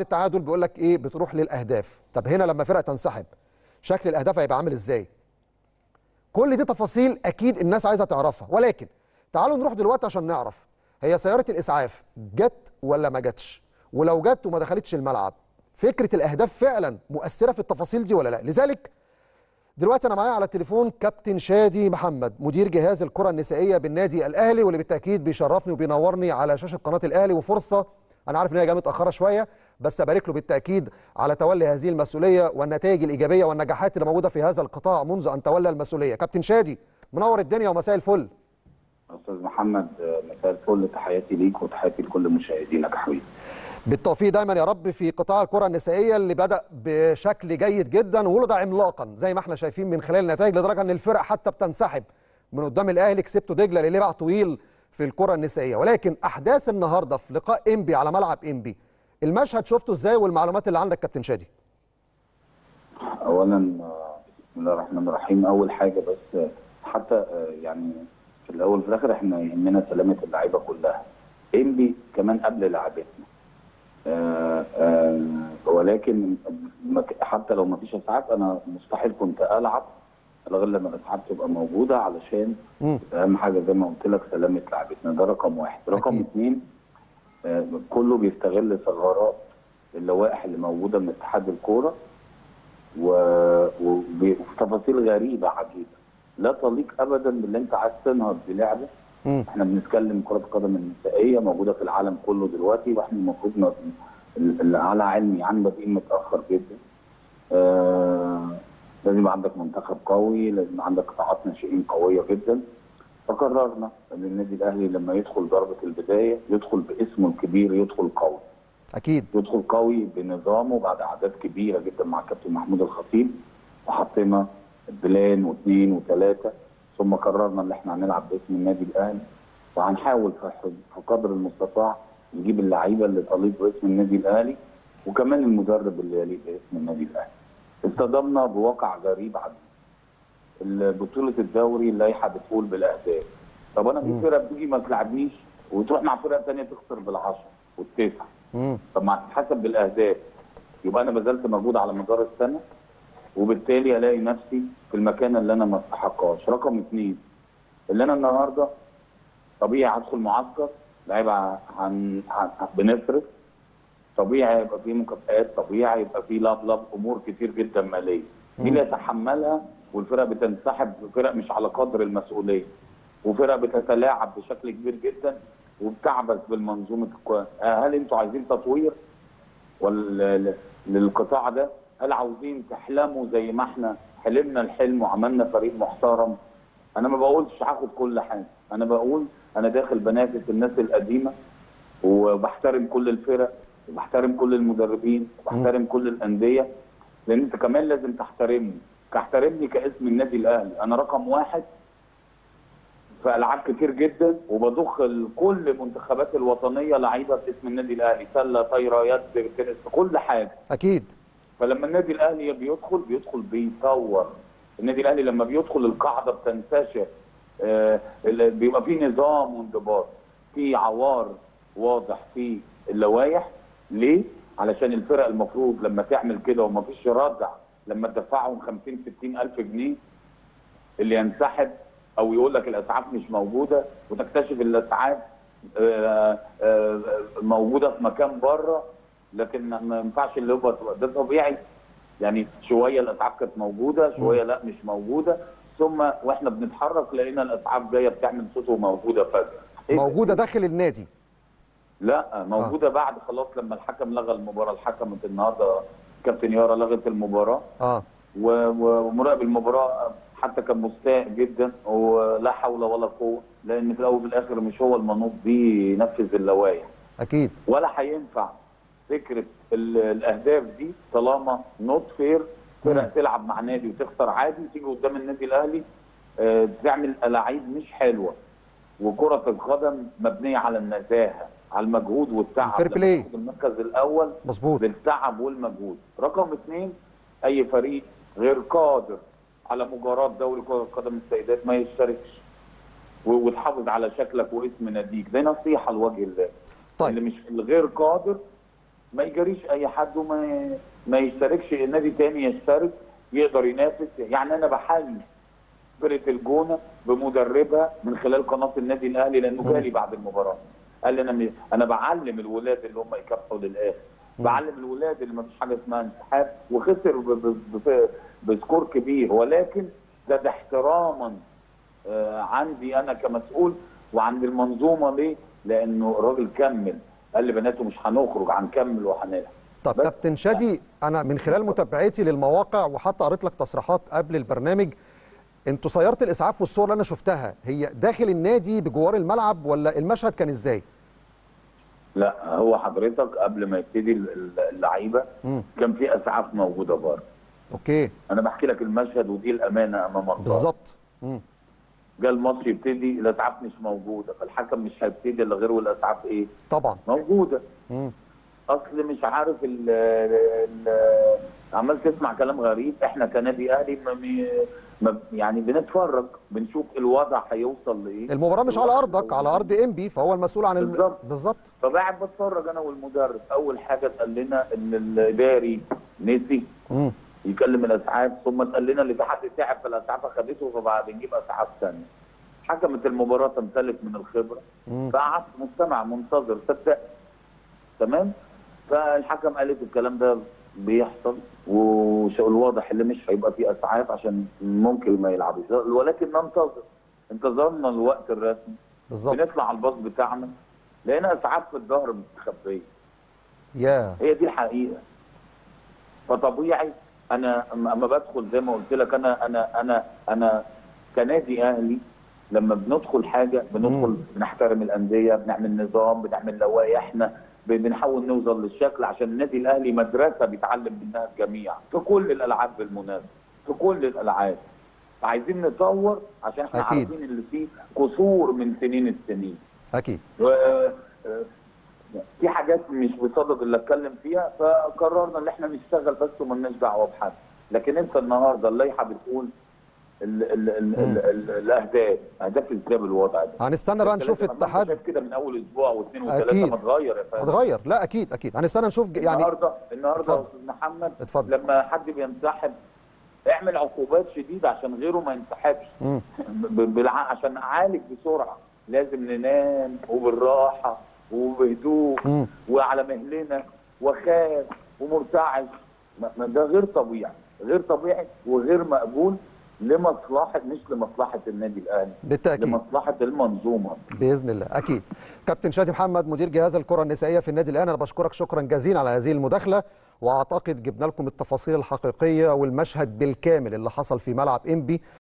التعادل بيقول لك إيه؟ بتروح للأهداف. طب هنا لما فرقة تنسحب شكل الأهداف هيبقى عامل إزاي؟ كل دي تفاصيل أكيد الناس عايزة تعرفها. ولكن تعالوا نروح دلوقتي عشان نعرف هي سيارة الإسعاف جت ولا ما جاتش ولو جت وما دخلتش الملعب فكرة الأهداف فعلا مؤثرة في التفاصيل دي ولا لا؟ لذلك دلوقتي أنا معايا على التليفون كابتن شادي محمد مدير جهاز الكرة النسائية بالنادي الأهلي واللي بالتأكيد بيشرفني وبينورني على شاشة قناة الأهلي. وفرصة أنا عارف إن هي جاية متأخرة شوية بس أبارك له بالتأكيد على تولي هذه المسؤولية والنتائج الإيجابية والنجاحات اللي موجودة في هذا القطاع منذ أن تولى المسؤولية. كابتن شادي منور الدنيا ومساء الفل. أستاذ محمد مساء الفل. تحياتي ليك وتحياتي لكل مشاهدينك يا حبيبي بالتوفيق دايما يا رب في قطاع الكرة النسائية اللي بدأ بشكل جيد جدا وولد عملاقا زي ما إحنا شايفين من خلال النتائج لدرجة إن الفرق حتى بتنسحب من قدام الأهلي كسبته دجلة اللي باع طويل في الكرة النسائية. ولكن أحداث النهارده في لقاء إنبي على ملعب إنبي المشهد شفته إزاي والمعلومات اللي عندك كابتن شادي؟ اولا بسم الله الرحمن الرحيم. أول حاجة بس حتى يعني في الأول وفي الآخر إحنا يهمنا سلامة اللعيبة كلها. إنبي كمان قبل لعبتنا. آآ آآ ولكن حتى لو ما فيش إسعاف أنا مستحيل كنت ألعب غير لما الإسعاف تبقى موجودة علشان أهم حاجة زي ما قلت لك سلامة لعبتنا. ده رقم واحد. رقم. اثنين كله بيستغل ثغرات اللوائح اللي موجودة من اتحاد الكورة وفي تفاصيل غريبة عجيبة. لا تليق ابدا باللي أنت عايز تنهض بلعبه. إحنا بنتكلم كرة القدم النسائية موجودة في العالم كله دلوقتي وإحنا المفروض على علمي عن بادئين متأخر جدا. آه لازم عندك منتخب قوي لازم عندك قطاعات ناشئين قوية جدا. فقررنا ان النادي الاهلي لما يدخل ضربة البداية يدخل باسمه الكبير يدخل قوي أكيد يدخل قوي بنظامه بعد أعداد كبيرة جدا مع الكابتن محمود الخطيب وحطينا بلان واثنين وثلاثة ثم قررنا إن إحنا هنلعب باسم النادي الأهلي وهنحاول في قدر المستطاع نجيب اللعيبة اللي تليق باسم النادي الأهلي وكمان المدرب اللي يليق باسم النادي الأهلي. اصطدمنا بواقع غريب عجيب. بطولة الدوري اللائحه بتقول بالأهداف. طب أنا في فرقه بتيجي ما تلعبنيش وتروح مع فرقه ثانية تخسر بالعشرة والتسعة. طب ما هتتحسب بالأهداف. يبقى أنا بذلت مجهود على مدار السنة وبالتالي ألاقي نفسي في المكان اللي أنا ما استحقهاش. رقم اثنين اللي أنا النهارده طبيعي هدخل معسكر لعيبة هن... هن... بنصرف طبيعي يبقى في مكافآت طبيعي يبقى في لاب لاب أمور كتير جدا مالية. دي اللي يتحملها والفرق بتنسحب فرق مش على قدر المسؤولية وفرق بتتلاعب بشكل كبير جدا وبتعبث بالمنظومة الكوره هل أنتوا عايزين تطوير؟ ولا للقطاع ده؟ هل عاوزين تحلموا زي ما إحنا حلمنا الحلم وعملنا فريق محترم؟ أنا ما بقولش هاخد كل حاجة أنا بقول أنا داخل بنافس الناس القديمة وبحترم كل الفرق وبحترم كل المدربين وبحترم كل الأندية لأن أنت كمان لازم تحترمني. تحترمني كاسم النادي الأهلي. أنا رقم واحد في ألعاب كتير جدا وبضخ كل المنتخبات الوطنية لعيبة باسم النادي الأهلي. سلة طايرة يد تنس كل حاجة. أكيد. فلما النادي الأهلي بيدخل بيدخل بيطور. النادي الأهلي لما بيدخل القاعدة بتنتشر آه بيبقى في نظام وانضباط. في عوار واضح في اللوائح. ليه؟ علشان الفرق المفروض لما تعمل كده وما فيش ردع لما تدفعهم 50 60 ألف جنيه اللي ينسحب أو يقول لك الأسعاف مش موجودة وتكتشف الأسعاف آه آه موجودة في مكان بره لكن ما ينفعش اللي هو ده طبيعي. يعني شوية الأسعاف كانت موجودة شوية لا مش موجودة. ثم وإحنا بنتحرك لقينا الأسعاف جاية بتعمل صوت وموجودة فجأة. موجودة داخل النادي. لا موجودة آه. بعد خلاص لما الحكم لغى المباراة الحكم النهارده كابتن يارا لغت المباراة. آه. ومراقب المباراة حتى كان مستاء جدا ولا حول ولا قوة لأن في الأول وفي الآخر مش هو المنوط بيه ينفذ اللوائح. أكيد. ولا هينفع فكرة الأهداف دي طالما not fair فرق تلعب مع نادي وتخسر عادي تيجي قدام النادي الأهلي آه تعمل الاعيب مش حلوة. وكرة القدم مبنية على النزاهة. على المجهود والتعب. ال fair play المركز الأول مظبوط. بالتعب والمجهود. رقم اثنين أي فريق غير قادر على مجاراه دوري كرة القدم السيدات ما يشتركش وتحافظ على شكلك واسم ناديك. ده نصيحة لوجه الله. طيب. اللي مش الغير قادر ما يجريش أي حد وما ما يشتركش. نادي تاني يشترك يقدر ينافس. يعني أنا بحيي فرقة الجونة بمدربها من خلال قناة النادي الأهلي لأنه. جالي بعد المباراة. قال لي أنا م- أنا بعلم الولاد اللي هم يكافحوا للآخر. بعلم الولاد اللي ما فيش حاجة اسمها انسحاب وخسر ب- ب- ب- بسكور كبير ولكن ده ده احتراما آه، عندي أنا كمسؤول وعند المنظومة ليه؟ لأنه الراجل كمل قال لي بناته مش هنخرج هنكمل وهنلعب طب كابتن شادي أنا من خلال متابعتي للمواقع وحتى قريت لك تصريحات قبل البرنامج أنتوا سياره الإسعاف والصور اللي أنا شفتها هي داخل النادي بجوار الملعب ولا المشهد كان إزاي؟ لا هو حضرتك قبل ما يبتدي ال- ال- اللعيبة كان في إسعاف موجودة بره أوكي. أنا بحكي لك المشهد ودي الأمانة أمام الله بالظبط. جه الماتش يبتدي الإسعاف مش موجودة فالحكم مش هيبتدي إلا غير والإسعاف إيه؟ طبعا. موجودة. امم اصل مش عارف ال ال عمال تسمع كلام غريب. إحنا كنادي أهلي يعني بنتفرج بنشوف الوضع هيوصل لإيه. المباراة مش على أرضك على أرض انبي فهو المسؤول عن. بالظبط. بالظبط. فقاعد بتفرج أنا والمدرب. أول حاجة اتقال لنا إن الإداري نسي يكلم الأسعاف ثم اتقال لنا اللي في حد تعب فالاسعاف اخذته فبقى بنجيب أسعاف ثانية حكمت المباراة تمتلك من الخبرة. فقعدت مستمع منتظر صدق. تمام؟ فالحكم قالت الكلام ده بيحصل والواضح اللي مش هيبقى فيه أسعاف عشان ممكن ما يلعبش ولكن ننتظر. انتظرنا الوقت الرسمي. بالظبط. بنطلع على الباص بتاعنا لقينا أسعاف في الظهر مستخبيه يا. هي دي الحقيقة. فطبيعي أنا اما بدخل زي ما قلت لك أنا أنا أنا أنا كنادي أهلي لما بندخل حاجة بندخل مم. بنحترم الأندية بنعمل نظام بنعمل لوائحنا. ب- بنحاول نوصل للشكل عشان النادي الأهلي مدرسة بيتعلم منها الجميع في كل الألعاب بالمناسبة في كل الألعاب. عايزين نطور عشان إحنا أكيد. عارفين اللي فيه قصور من سنين السنين. أكيد. و في حاجات مش بصدد اللي أتكلم فيها فقررنا إن إحنا نشتغل بس ومالناش دعوة بحد. لكن أنت النهارده اللائحة بتقول ال ال ال ال ال الأهداف. أهداف إزاي بالوضع ده. هنستنى بقى نشوف لازم أبقى اتحاد شايف كده من أول أسبوع واثنين. وثلاثه ما اتغير يا فندم. هتغير. لا أكيد أكيد. هنستنى نشوف يعني النهارده النهارده يا. أستاذ محمد اتفضل. لما حد بينسحب اعمل عقوبات شديدة عشان غيره ما ينسحبش. عشان نعالج بسرعة. لازم ننام وبالراحة وبهدوء مم. وعلى مهلنا وخاف ومرتعش. ده غير طبيعي. غير طبيعي وغير مقبول. لمصلحه مش لمصلحة النادي الأهلي بالتأكيد. لمصلحة المنظومة. بإذن الله أكيد. كابتن شادي محمد مدير جهاز الكرة النسائية في النادي الأهلي أنا بشكرك شكرا جزيلا على هذه المداخلة وأعتقد جبنا لكم التفاصيل الحقيقية والمشهد بالكامل اللي حصل في ملعب إنبي.